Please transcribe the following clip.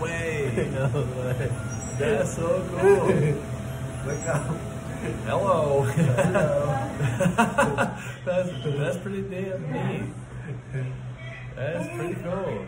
way. no way. That's so cool. Look out. Hello. Hello. that's that's pretty damn neat. That's pretty cool.